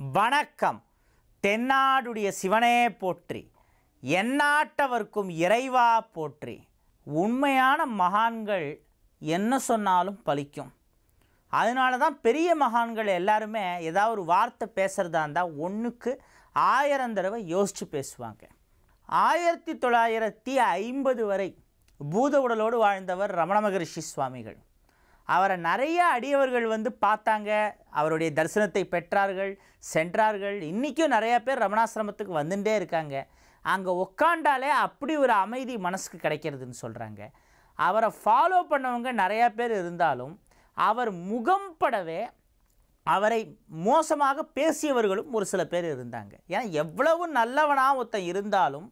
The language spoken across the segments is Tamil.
வணக்கம். தென்னாடுடைய சிவனே போற்றி. எந்நாட்டவர்க்கும் இறைவா போற்றி. உண்மையான மகான்கள் என்ன சொன்னாலும் பலிக்கும். அதனால தான் பெரிய மகான்கள் எல்லாருமே ஏதாவது ஒரு வார்த்தை பேசுகிறதா இருந்தால் ஒன்றுக்கு ஆயிரம் தடவை யோசித்து பேசுவாங்க. ஆயிரத்தி தொள்ளாயிரத்தி ஐம்பது வரை பூத உடலோடு வாழ்ந்தவர் ரமண மகரிஷி சுவாமிகள். அவரை நிறைய அடியவர்கள் வந்து பார்த்தாங்க. அவருடைய தரிசனத்தை பெற்றார்கள் சென்றார்கள். இன்றைக்கும் நிறையா பேர் ரமணாசிரமத்துக்கு வந்துட்டே இருக்காங்க. அங்கே உக்காண்டாலே அப்படி ஒரு அமைதி மனசுக்கு கிடைக்கிறதுன்னு சொல்கிறாங்க அவரை ஃபாலோ பண்ணவங்க நிறையா பேர் இருந்தாலும் அவர் முகம் படவே அவரை மோசமாக பேசியவர்களும் ஒரு சில பேர் இருந்தாங்க. ஏன்னா எவ்வளவு நல்லவனாக ஒருத்தன் இருந்தாலும்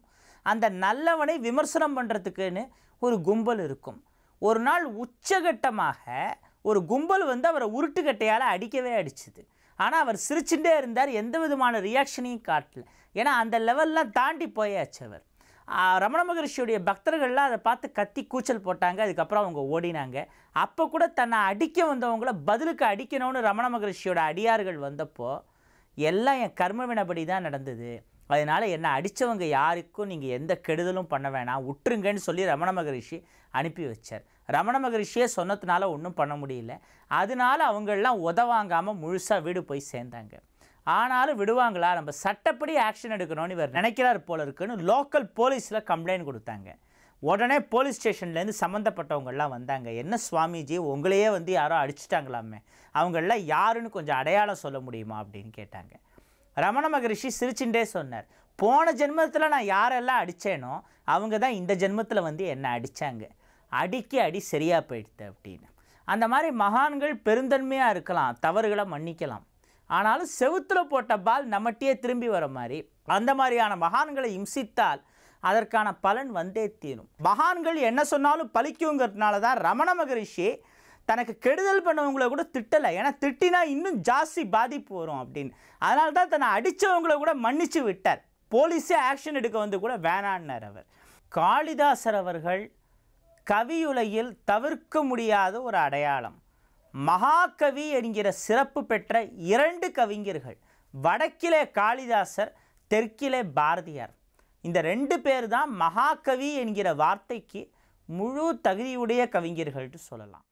அந்த நல்லவனை விமர்சனம் பண்ணுறதுக்குன்னு ஒரு கும்பல் இருக்கும். ஒரு நாள் உச்சகட்டமாக ஒரு கும்பல் வந்து அவரை உருட்டுக்கட்டையால் அடிக்கவே அடிச்சுது. ஆனால் அவர் சிரிச்சுட்டே இருந்தார். எந்த விதமான ரியாக்ஷனையும் காட்டல. ஏன்னா அந்த லெவல்லாம் தாண்டி போயாச்சு அவர். ரமண மகரிஷியுடைய பக்தர்கள்லாம் அதை பார்த்து கத்தி கூச்சல் போட்டாங்க. அதுக்கப்புறம் அவங்க ஓடினாங்க. அப்போ கூட தன்னை அடிக்க வந்தவங்கள பதிலுக்கு அடிக்கணும்னு ரமண மகரிஷியோட அடியார்கள் வந்தப்போ எல்லாம் என் கர்மவினபடி தான் நடந்தது. அதனால் என்னை அடித்தவங்க யாருக்கும் நீங்கள் எந்த கெடுதலும் பண்ண வேணாம். விட்டுருங்கன்னு சொல்லி ரமண மகரிஷி அனுப்பி வச்சார். ரமண மகரிஷியே சொன்னதுனால ஒன்றும் பண்ண முடியல. அதனால அவங்களெலாம் உதவாங்காமல் முழுசாக வீடு போய் சேர்ந்தாங்க. ஆனாலும் விடுவாங்களா? நம்ம சட்டப்படி ஆக்ஷன் எடுக்கணும்னு இவர் நினைக்கிறார் போல இருக்குன்னு லோக்கல் போலீஸில் கம்ப்ளைண்ட் கொடுத்தாங்க. உடனே போலீஸ் ஸ்டேஷன்லேருந்து சம்மந்தப்பட்டவங்கள்லாம் வந்தாங்க. என்ன சுவாமிஜி உங்களையே வந்து யாரோ அடிச்சிட்டாங்களாமே? அவங்களெலாம் யாருன்னு கொஞ்சம் அடையாளம் சொல்ல முடியுமா? அப்படின்னு கேட்டாங்க. ரமண மகரிஷி சிரிச்சுட்டே சொன்னார். போன ஜென்மத்தில் நான் யாரெல்லாம் அடித்தேனோ அவங்க தான் இந்த ஜென்மத்தில் வந்து என்னை அடித்தாங்க அடிக்க அடி சரியாக போயிடுது அப்படின்னு. அந்த மாதிரி மகான்கள் பெருந்தன்மையாக இருக்கலாம் தவறுகளை மன்னிக்கலாம். ஆனாலும் செவுத்துல போட்ட பால் நம்மகிட்டயே திரும்பி வர மாதிரி அந்த மாதிரியான மகான்களை இம்சித்தால் அதற்கான பலன் வந்தே தீரும். மகான்கள் என்ன சொன்னாலும் பலிக்குங்கிறதுனால தான் ரமண மகரிஷி தனக்கு கெடுதல் பண்ணவங்கள கூட திட்டலை. ஏன்னா திட்டினா இன்னும் ஜாஸ்தி பாதிப்பு வரும் அப்படின்னு. அதனால தான் தன்னை அடித்தவங்கள கூட மன்னிச்சு விட்டார். போலீஸே ஆக்ஷன் எடுக்க வந்து கூட வேணான்னார் அவர். காளிதாசர் அவர்கள் கவியுலகில் தவிர்க்க முடியாத ஒரு அடையாளம். மகாகவி என்கிற சிறப்பு பெற்ற இரண்டு கவிஞர்கள். வடக்கிலே காளிதாசர் தெற்கிலே பாரதியார். இந்த ரெண்டு பேர் தான் மகாகவி என்கிற வார்த்தைக்கு முழு தகுதியுடைய கவிஞர்கள்ட்டு சொல்லலாம்.